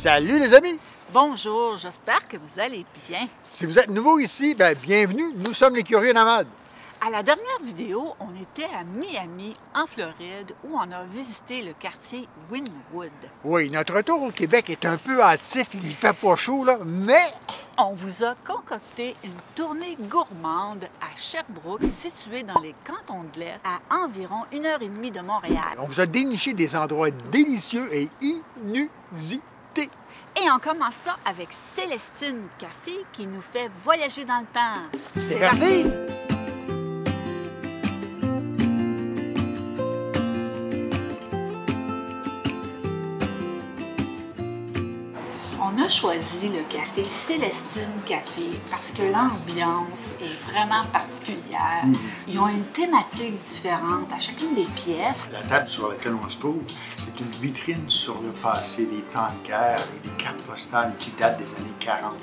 Salut les amis! Bonjour, j'espère que vous allez bien. Si vous êtes nouveau ici, ben, bienvenue, nous sommes les Curieux Nomades. À la dernière vidéo, on était à Miami, en Floride, où on a visité le quartier Wynwood. Oui, notre retour au Québec est un peu hâtif, il fait pas chaud, là, mais On vous a concocté une tournée gourmande à Sherbrooke, située dans les cantons de l'Est, à environ une heure et demie de Montréal. on vous a déniché des endroits délicieux et inusités. Et on commence ça avec Célestine Café qui nous fait voyager dans le temps. C'est parti! Choisi le café Célestine Café parce que l'ambiance est vraiment particulière. Ils ont une thématique différente à chacune des pièces. La table sur laquelle on se trouve, c'est une vitrine sur le passé des temps de guerre et des cartes postales qui datent des années 40.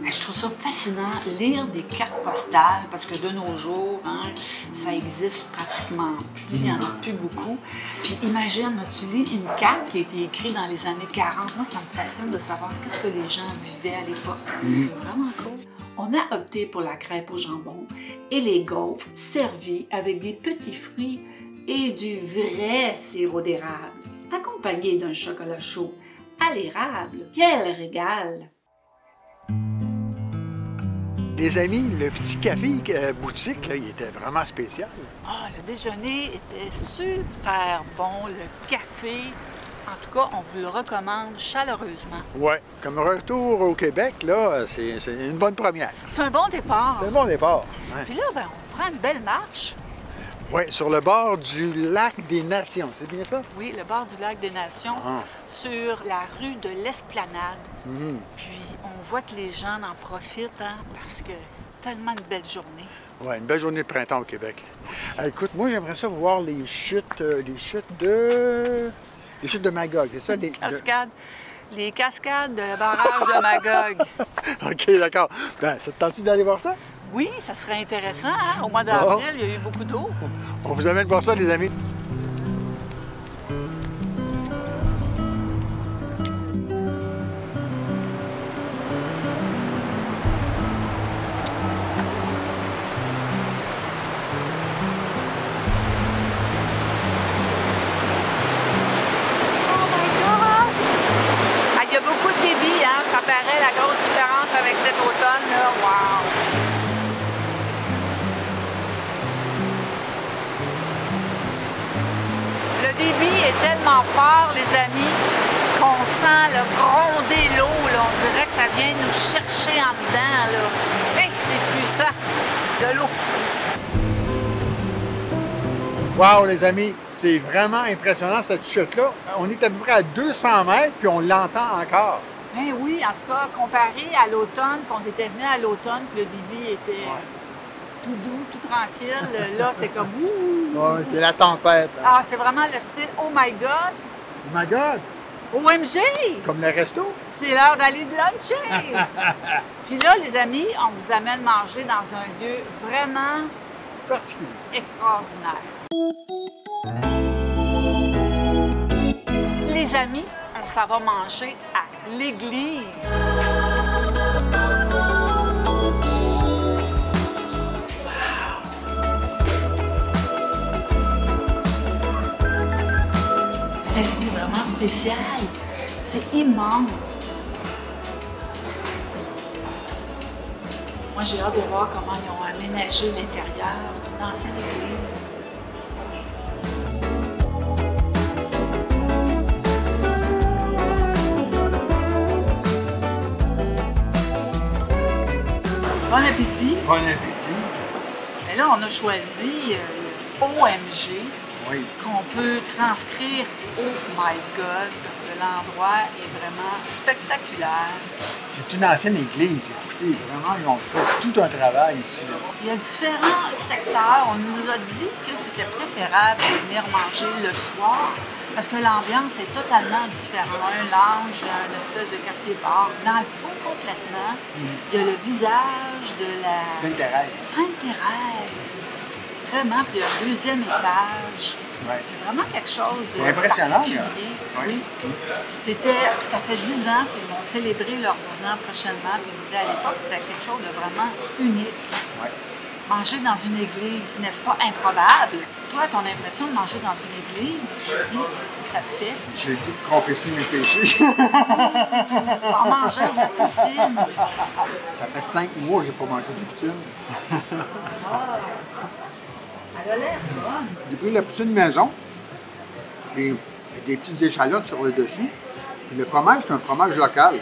Mais Je trouve ça fascinant, lire des cartes postales, parce que de nos jours, hein, ça existe pratiquement plus, il n'y en a plus beaucoup. Puis imagine, tu lis une carte qui a été écrite dans les années 40. Moi, ça me fascine de savoir qu'est-ce que les gens vivaient à l'époque. C'est vraiment cool. On a opté pour la crêpe au jambon et les gaufres servis avec des petits fruits et du vrai sirop d'érable, accompagné d'un chocolat chaud à l'érable. Quel régal! Les amis, le petit café euh, boutique, là, il était vraiment spécial. Ah, le déjeuner était super bon, le café. En tout cas, on vous le recommande chaleureusement. Ouais, comme retour au Québec, là, c'est c'est une bonne première. C'est un bon départ. C'est un bon départ. Ouais. Puis là, ben, on prend une belle marche. Ouais, sur le bord du lac des Nations, c'est bien ça? Oui, le bord du lac des Nations, Ah. sur la rue de l'Esplanade. Mhm. Puis voit que les gens en profitent, hein, parce que tellement de belles journées. Ouais, une belle journée de printemps au Québec. Ah, écoute, moi, j'aimerais ça voir les chutes, euh, les chutes de... Les chutes de Magog, c'est ça? Les, le- Cascades, les cascades de barrage de Magog. OK, d'accord. Ben, ça te tente d'aller voir ça? Oui, ça serait intéressant. hein. Au mois d'avril, il y a eu beaucoup d'eau. On vous amène voir ça, les amis. Débit est tellement fort, les amis, qu'on sent le gronder l'eau. On dirait que ça vient nous chercher en dedans, là. Hey, c'est puissant! De l'eau. Wow, les amis, c'est vraiment impressionnant cette chute-là. On est à peu près à 200 mètres, puis on l'entend encore. Ben oui, en tout cas, comparé à l'automne, qu'on était venu à l'automne, que le débit était tout doux, tout tranquille, là, c'est comme ouh! Ouais, c'est la tempête. là. Ah, c'est vraiment le style Oh my God! Oh my God! OMG! Comme le resto? C'est l'heure d'aller de luncher! Puis là, les amis, on vous amène manger dans un lieu vraiment Particulier. extraordinaire. Les amis, on s'en va manger à l'église. C'est vraiment spécial. C'est immense. Moi, j'ai hâte de voir comment ils ont aménagé l'intérieur d'une ancienne église. Bon appétit! Bon appétit. Mais là, on a choisi euh, OMG Oui. qu'on peut transcrire Oh my God parce que l'endroit est vraiment spectaculaire. C'est une ancienne église. Écoutez, vraiment, ils ont fait tout un travail ici. Il y a différents secteurs. On nous a dit que c'était préférable de venir manger le soir parce que l'ambiance est totalement différente. Un lounge, un espèce de quartier bar. Dans le fond, complètement, il y a le visage de la Sainte-Thérèse. Sainte-Thérèse. Vraiment. Puis un deuxième étage. Ouais. C'est vraiment quelque chose de C'est impressionnant, particulier. là. Oui. C'était, ça fait 10 ans, ils vont célébrer leurs 10 ans prochainement. Puis ils disaient à l'époque, c'était quelque chose de vraiment unique. Ouais. Manger dans une église, n'est-ce pas improbable? Toi, ton impression de manger dans une église, chérie, qu'est-ce que ça te fait? J'ai confesser mes péchés. En mangeant de la poutine. Ça fait cinq mois que j'ai pas mangé de poutine. Elle a l'air bonne. J'ai pris la poutine maison, et des petites échalotes sur le dessus. Puis le fromage, c'est un fromage local.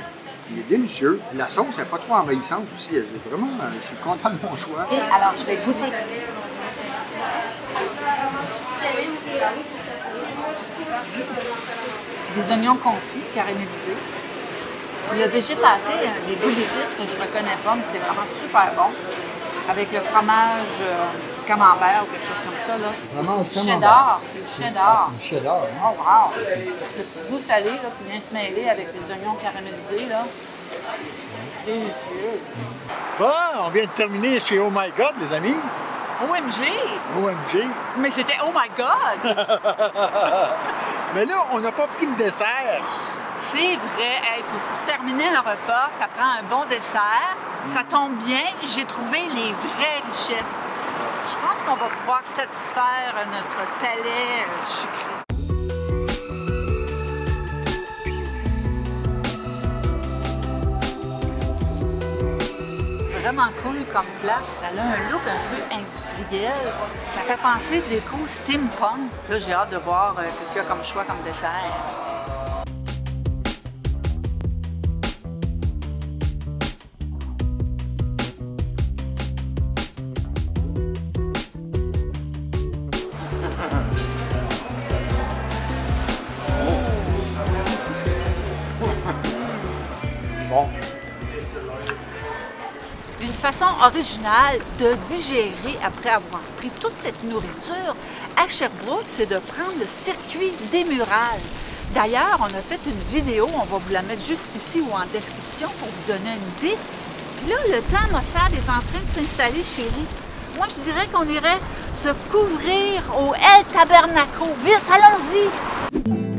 Il est délicieux. La sauce n'est pas trop envahissante aussi. Vraiment, euh, je suis content de mon choix. Alors, je vais goûter. Des oignons confits, caramélisés. Le végé pâté, euh, des goûts d'épices que je ne reconnais pas, mais c'est vraiment super bon. Avec le fromage euh, camembert ou quelque chose comme ça. Là. Fromage Cheddar, c'est le cheddar. C'est du cheddar. hein? Oh wow! Le petit goût salé là, qui vient se mêler avec les oignons caramélisés. Là. Délicieux. Bon, on vient de terminer chez Oh My God, les amis. OMG! OMG. Mais c'était oh my god! Mais là, on n'a pas pris de dessert. C'est vrai, Hey, pour terminer un repas, ça prend un bon dessert. Ça tombe bien, j'ai trouvé les vraies richesses. Je pense qu'on va pouvoir satisfaire notre palais euh, sucré. Vraiment cool comme place. Ça a un look un peu industriel. Ça fait penser déco steampunk. Là, j'ai hâte de voir euh, qu'est-ce qu'il y a comme choix comme dessert. Une façon originale de digérer après avoir pris toute cette nourriture à Sherbrooke, c'est de prendre le circuit des murales. D'ailleurs, on a fait une vidéo, on va vous la mettre juste ici ou en description pour vous donner une idée. Puis là, le temps est en train de s'installer, chérie. Moi, je dirais qu'on irait se couvrir au El Tabernaco. Vite, allons-y!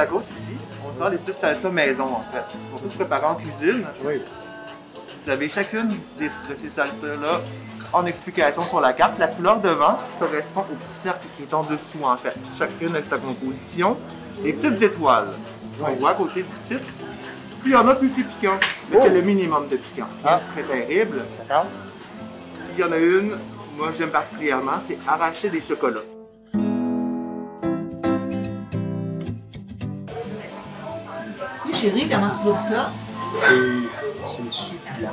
Tacos ici, on sort les petites salsas maison en fait. Ils sont tous préparés en cuisine. oui. Vous avez chacune des- de ces salsas-là en explication sur la carte. La couleur devant correspond au petit cercle qui est en dessous en fait. Chacune avec sa composition. Les petites étoiles qu'on voit à côté du titre. Puis il y en a plus c'est piquant, mais Oh. c'est le minimum de piquant. Ah. Très terrible. D'accord. Il y en a une, moi j'aime particulièrement, c'est arracher des chocolats. Chérie, comment tu trouves ça? C'est- C'est succulent.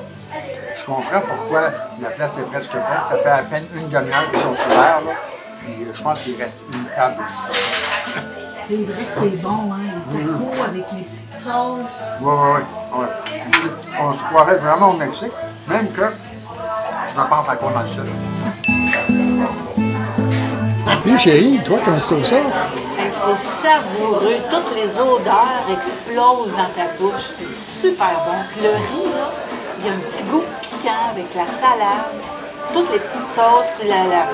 Je comprends pourquoi la place est presque pleine. Ça fait à peine une demi-heure qu'ils sont ouverts. Là. Puis euh, je pense qu'il reste une table disponible. C'est vrai que c'est bon, hein? Les tacos avec les petites sauces. Oui, oui, oui. On se croirait vraiment au Mexique, même que je me pense encore dans le sud. Puis chérie, toi, comment tu trouves ça? C'est savoureux. Toutes les odeurs explosent dans ta bouche. C'est super bon. Puis le riz, là, il y a un petit goût piquant avec la salade, toutes les petites sauces, puis la, la,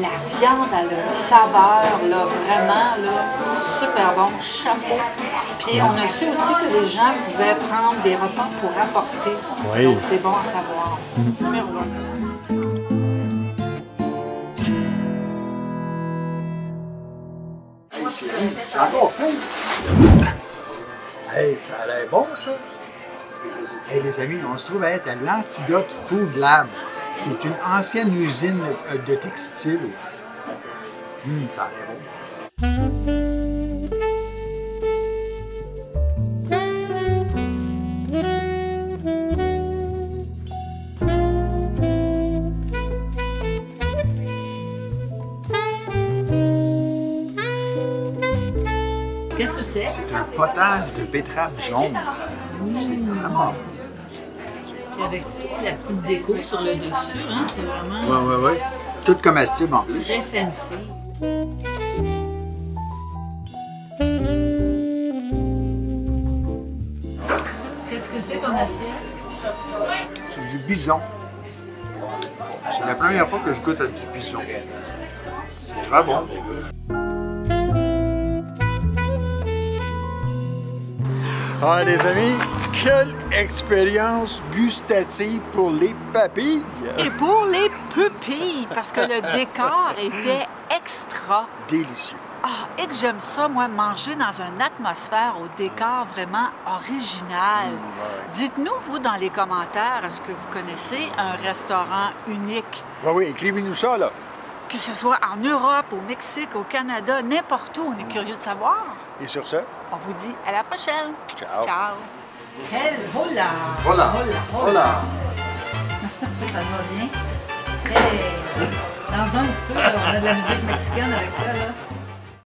la viande, elle a une saveur, là, vraiment, là, super bon. Chapeau. Puis on a su aussi que les gens pouvaient prendre des repas pour apporter. Oui. Donc c'est bon à savoir. Numéro j'ai encore faim. Hey, ça a l'air bon, ça. Hey, les amis, on se trouve à être à l'Antidote Food Lab. C'est une ancienne usine de textile. Hum, ça a l'air c'est? C'est un potage de betterave jaune. C'est vraiment bon. C'est avec la petite déco sur le dessus, hein? C'est vraiment Oui, oui, oui. Tout comestible en plus. très fancy. connaissais ton assiette? C'est du bison. C'est la première fois que je goûte à du bison. C'est très bon. Ah, les amis, quelle expérience gustative pour les papilles! Et pour les pupilles, parce que le décor était extra. Délicieux. Ah, et que j'aime ça, moi, manger dans une atmosphère au décor vraiment original. Dites-nous, vous, dans les commentaires, est-ce que vous connaissez un restaurant unique? Oui, oui, écrivez-nous ça, là. Que ce soit en Europe, au Mexique, au Canada, n'importe où, on est curieux de savoir. Et sur ce, On vous dit à la prochaine. Ciao. Ciao. Quel voilà. voilà, voilà. Ça va bien? Hey. Dans un petit peu, là, on a de la musique mexicaine avec ça, là.